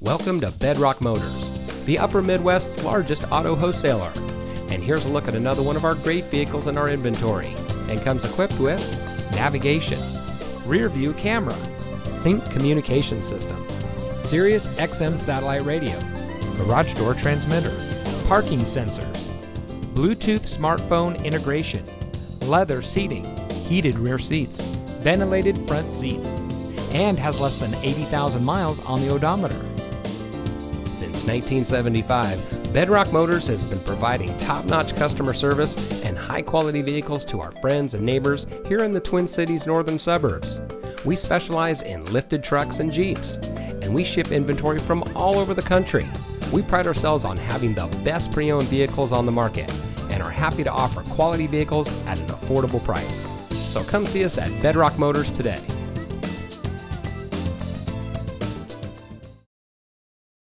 Welcome to Bedrock Motors, the Upper Midwest's largest auto wholesaler. And here's a look at another one of our great vehicles in our inventory and comes equipped with navigation, rear view camera, sync communication system, Sirius XM satellite radio, garage door transmitter, parking sensors, Bluetooth smartphone integration, leather seating, heated rear seats, ventilated front seats, and has less than 80,000 miles on the odometer. Since 1975, Bedrock Motors has been providing top notch customer service and high quality vehicles to our friends and neighbors here in the Twin Cities northern suburbs. We specialize in lifted trucks and Jeeps, and we ship inventory from all over the country. We pride ourselves on having the best pre owned vehicles on the market and are happy to offer quality vehicles at an affordable price. So come see us at Bedrock Motors today.